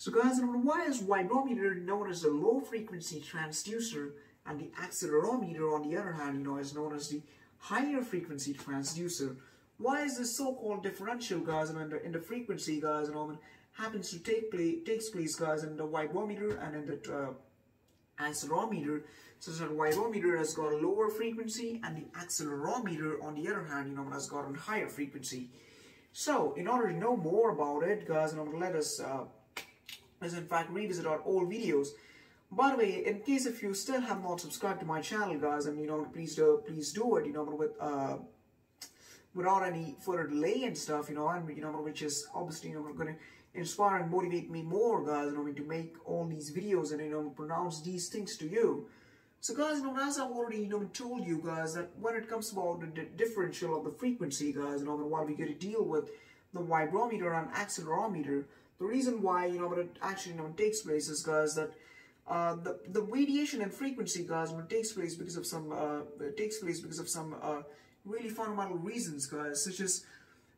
So guys, why is vibrometer known as the low frequency transducer and the accelerometer on the other hand, you know, is known as the higher frequency transducer? Why is this so-called differential, guys, in the, in the frequency, guys, and all happens to take place, takes place, guys, in the vibrometer and in the uh, accelerometer. So the vibrometer has got a lower frequency and the accelerometer, on the other hand, you know, has got a higher frequency. So, in order to know more about it, guys, and let us uh, is in fact revisit our old videos. By the way, in case if you still have not subscribed to my channel, guys, and you know, please do, please do it. You know, with uh, without any further delay and stuff. You know, and you know, which is obviously you know going to inspire and motivate me more, guys. You know, to make all these videos and you know pronounce these things to you. So guys, you know, as I've already you know told you guys that when it comes about the differential of the frequency, guys, you know, what we get to deal with the vibrometer and accelerometer the reason why, you know, what it actually, you know, takes place is, because that uh, the, the variation in frequency, guys, when it takes place because of some, uh, takes place because of some uh, really fundamental reasons, guys, such as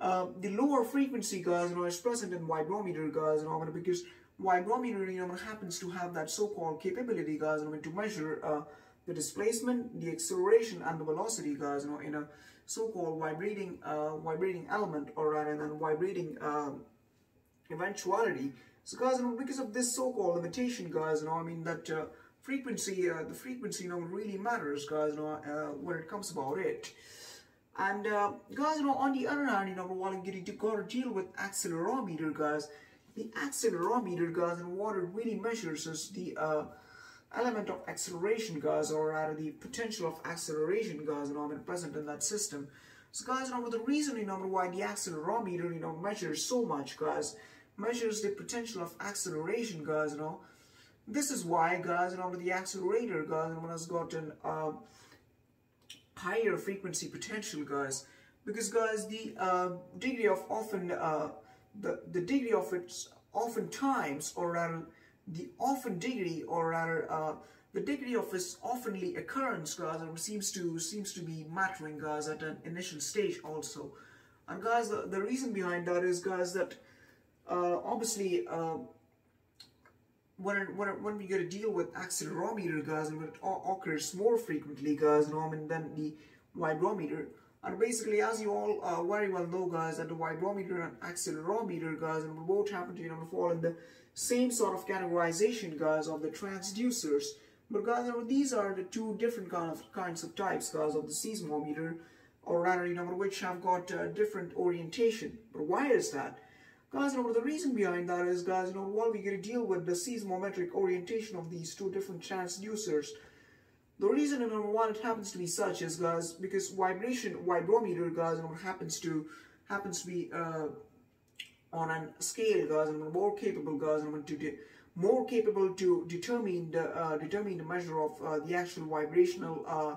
uh, the lower frequency, guys, you know, is present in vibrometer, guys, you know, because vibrometer, you know, happens to have that so-called capability, guys, you know, to measure uh, the displacement, the acceleration, and the velocity, guys, you know, in a so-called vibrating, uh, vibrating element, or rather than vibrating um, eventuality. So guys, because of this so-called limitation, guys, you know, I mean that uh, frequency, uh, the frequency, you know, really matters, guys, you know, uh, when it comes about it. And uh, guys, you know, on the other hand, you know, while getting to gotta deal with accelerometer, guys, the accelerometer, guys, and what it really measures is the uh, element of acceleration, guys, or rather the potential of acceleration, guys, you know, I present in that system. So guys, you know, the reason, you know, why the accelerometer, you know, measures so much, guys, measures the potential of acceleration, guys, you know. This is why, guys, you know, the accelerator, guys, you know, has got an uh, higher frequency potential, guys. Because, guys, the uh, degree of often, uh, the, the degree of its often times, or rather, the often degree, or rather, uh, the degree of its oftenly occurrence, guys, seems to seems to be mattering, guys, at an initial stage also. And guys, the, the reason behind that is, guys, that obviously, uh, when, when, when we get to deal with accelerometer, guys, and when it occurs more frequently, guys, mean, than the vibrometer. And basically, as you all uh, very well know, guys, that the vibrometer and accelerometer, guys, and both happen to, you know, fall in the same sort of categorization, guys, of the transducers. But guys, you know, these are the two different kind of kinds of types, guys, of the seismometer, or rather, you know, which have got uh, different orientation. But why is that? Guys, you know, the reason behind that is, guys, you know, while we get to deal with the seismometric orientation of these two different transducers, the reason, you know, why it happens to be such is, guys, because vibration, vibrometer, guys, you know, happens to, happens to be, uh, on a scale, guys, and more capable, guys, and to more capable to determine the uh, determine the measure of uh, the actual vibrational uh,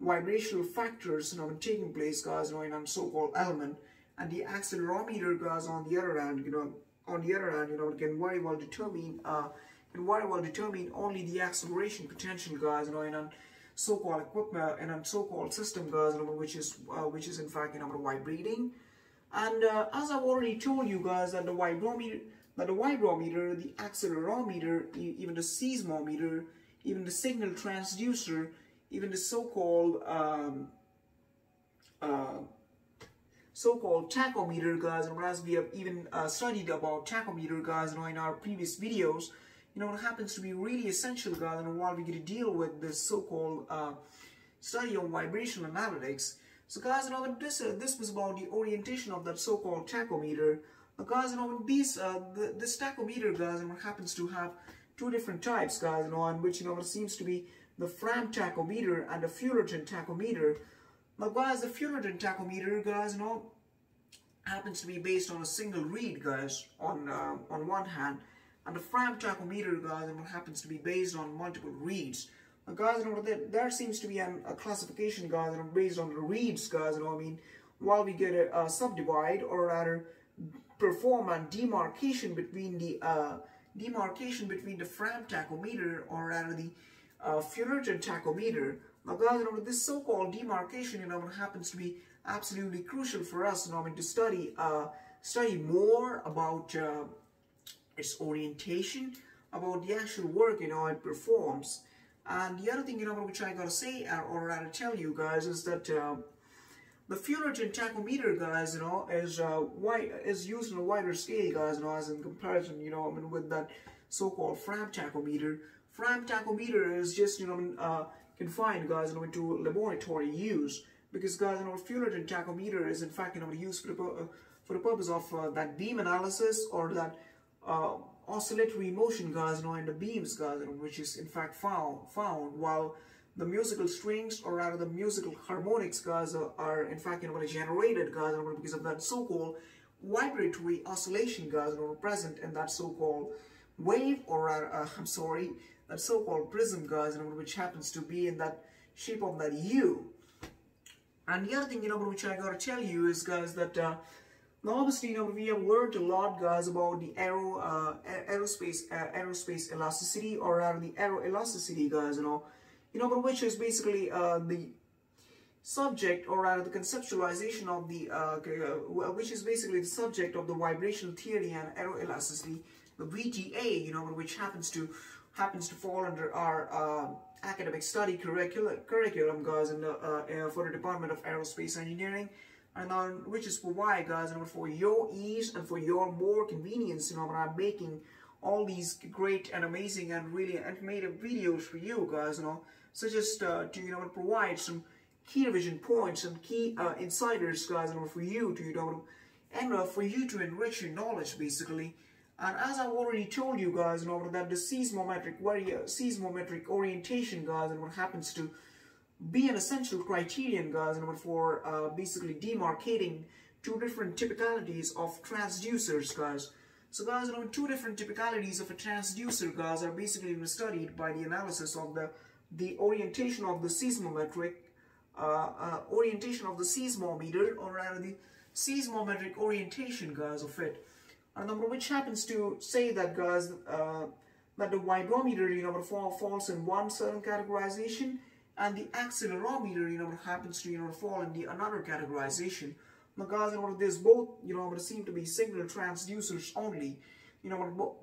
vibrational factors, you know, taking place, guys, you know, in a so-called element and the accelerometer guys on the other hand you know on the other hand you know can very well determine uh can very well determine only the acceleration potential guys you know in a so-called equipment in a so-called system guys you know, which is uh, which is in fact you know vibrating. And uh, as I've already told you guys that the vibrometer that the vibrometer the accelerometer even the seismometer even the signal transducer even the so-called um, uh, so-called tachometer guys and as we have even uh, studied about tachometer guys you know in our previous videos. You know it happens to be really essential guys and while we get to deal with this so-called uh, study of vibrational analytics. So guys you know this uh, this was about the orientation of that so-called tachometer now, guys you know these uh, the, this tachometer guys and happens to have two different types guys you know on which you know it seems to be the Frahm tachometer and the Fullarton tachometer now guys, the Fullarton tachometer, guys, you know, happens to be based on a single reed, guys, on uh, on one hand. And the Frahm tachometer, guys, you know, happens to be based on multiple reeds. Now guys, you know, there, there seems to be an, a classification, guys, you know, based on the reeds, guys, you know, I mean, while we get a, a subdivide, or rather, perform a demarcation between the, uh, demarcation between the Frahm tachometer, or rather the uh, tachometer, now guys, you know, this so-called demarcation, you know, happens to be absolutely crucial for us, you know, I mean, to study, uh, study more about, uh, its orientation, about the actual work, you know, it performs. And the other thing, you know, which I gotta say, or rather tell you guys, is that uh, the Fullarton tachometer, guys, you know, is uh, wide, is used on a wider scale, guys, you know, as in comparison, you know, I mean, with that so-called Frahm tachometer. Frahm tachometer is just, you know, I mean, uh, confined, guys, you know, into laboratory use because, guys, you know, Fullarton tachometer is in fact, you know, used for the, uh, for the purpose of uh, that beam analysis or that uh, oscillatory motion, guys, you know, in the beams, guys, you know, which is in fact found, found while the musical strings or rather the musical harmonics, guys, are, are in fact, you know, generated, know, because of that so-called vibratory oscillation, guys, you know, present in that so-called wave or, uh, I'm sorry, that so-called prism, guys, you know, which happens to be in that shape of that U. And the other thing, you know, which I gotta tell you is, guys, that uh, now, obviously, you know, we have learned a lot, guys, about the aero, uh, aerospace, uh, aerospace elasticity, or rather the aero elasticity, guys, you know, you know, but which is basically uh, the subject, or rather the conceptualization of the, uh, uh which is basically the subject of the vibrational theory and aeroelasticity, the VTA, you know, which happens to happens to fall under our uh, academic study curriculum, curriculum, guys, in the, uh, for the Department of Aerospace Engineering. And on which is for why guys and for your ease and for your more convenience you know when i'm making all these great and amazing and really informative videos for you guys you know so just uh, to you know provide some key revision points and key uh, insiders guys and for you to you know and uh, for you to enrich your knowledge basically and as I've already told you guys, you know, that the seismometric, seismometric orientation, guys, and what happens to be an essential criterion, guys, and for uh, basically demarcating two different typicalities of transducers, guys. So, guys, you know, two different typicalities of a transducer, guys, are basically studied by the analysis of the the orientation of the seismometric uh, uh, orientation of the seismometer, or rather the seismometric orientation, guys, of it. A number which happens to say that, guys, uh, that the vibrometer, you know, falls in one certain categorization and the accelerometer, you know, happens to, you know, fall in the another categorization. Now, guys, you know, there's both, you know, seem to be signal transducers only. You know, what both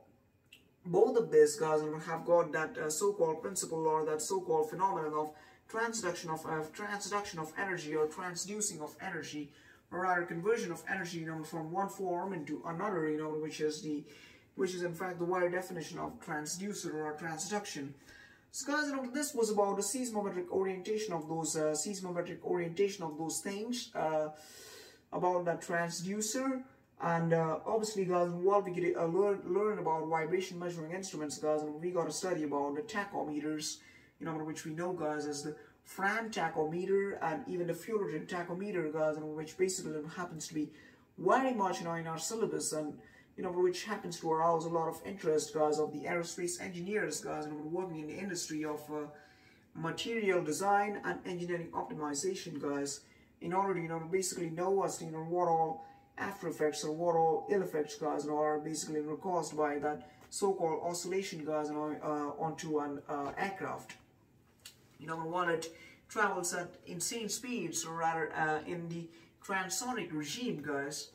both of these guys have got that uh, so-called principle or that so-called phenomenon of transduction of uh, transduction of energy or transducing of energy, or rather conversion of energy, you know, from one form into another, you know, which is the, which is in fact the wider definition of transducer or transduction. So guys, you know, this was about the seismometric orientation of those, uh, seismometric orientation of those things, uh, about that transducer. And uh, obviously, guys, while we get uh, learn, learn about vibration measuring instruments, guys, and we got to study about the tachometers, you know, which we know, guys, as the Frahm tachometer and even the Fullarton tachometer, guys, and which basically happens to be very much, you know, in our syllabus and you know, which happens to arouse a lot of interest, guys, of the aerospace engineers, guys, and working in the industry of uh, material design and engineering optimization, guys, in order to, you know, basically know us, you know, what all after effects or what all ill effects, guys, you know, are basically caused by that so-called oscillation, guys, you know, uh, onto an uh, aircraft. You know, while it travels at insane speeds, or rather uh, in the transonic regime, guys,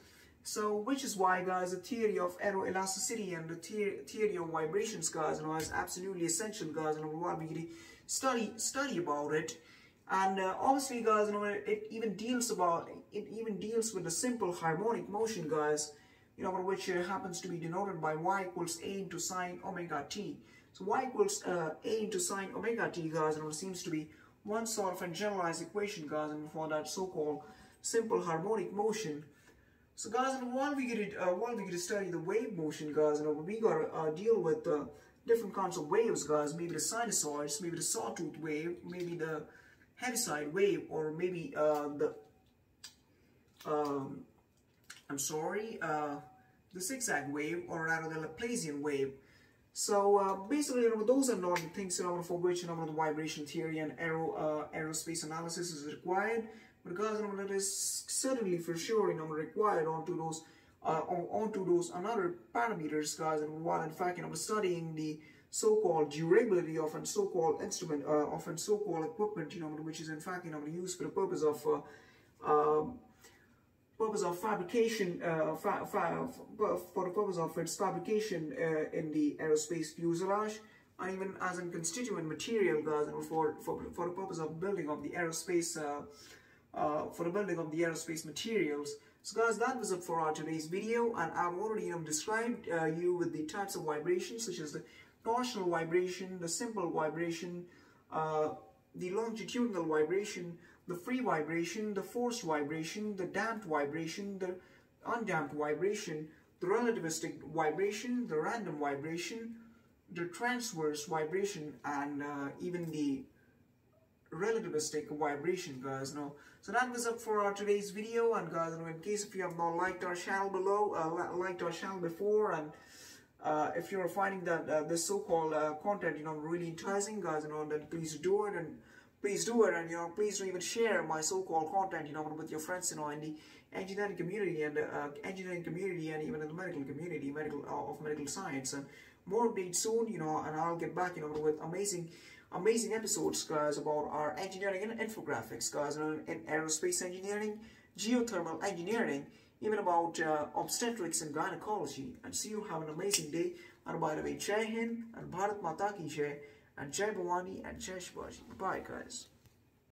so, which is why, guys, the theory of aeroelasticity and the theory of vibrations, guys, you know, is absolutely essential, guys, and you know, we study study about it. And uh, obviously, guys, you know, it even deals about it even deals with the simple harmonic motion, guys, you know, which uh, happens to be denoted by y equals a into sine omega t. So y equals uh, a into sine omega t, guys, and it seems to be one sort of a generalized equation, guys, and for that so-called simple harmonic motion. So guys, and while we get it, uh, while we get to study the wave motion, guys, and we gotta uh, deal with uh, different kinds of waves, guys. Maybe the sinusoids, maybe the sawtooth wave, maybe the heaviside wave, or maybe uh, the um, I'm sorry, uh, the zigzag wave, or rather the Laplacian wave. So uh, basically, those are not the things you know, for which you know, the vibration theory and aero, aerospace analysis is required. Because you know, that is certainly for sure you know required onto those uh, onto those another parameters guys. And while in fact you know studying the so-called durability of a so-called instrument uh, of a so-called equipment you know which is in fact you know used for the purpose of uh, um, purpose of fabrication, uh, fa fa for the purpose of its fabrication uh, in the aerospace fuselage, and even as a constituent material, guys, for, for, for the purpose of building of the aerospace, uh, uh, for the building of the aerospace materials. So guys, that was it for our today's video, and I've already you know, described uh, you with the types of vibrations, such as the torsional vibration, the simple vibration, uh, the longitudinal vibration, the free vibration, the forced vibration, the damped vibration, the undamped vibration, the relativistic vibration, the random vibration, the transverse vibration, and uh, even the relativistic vibration guys know so that was up for our today's video and guys know, in case if you have not liked our channel below uh, liked our channel before and uh, if you're finding that uh, this so-called uh, content you know really enticing guys you know then please do it and please do it and you know please don't even share my so-called content you know with your friends you know in the engineering community and uh, engineering community and even in the medical community medical uh, of medical science. And more updates soon you know and i'll get back you know with amazing amazing episodes guys about our engineering and infographics guys and in aerospace engineering geothermal engineering even about uh, obstetrics and gynecology. And see you. Have an amazing day. And by the way jai hind and bharat mata ki jai and jai bhavani and jai shivaji bye guys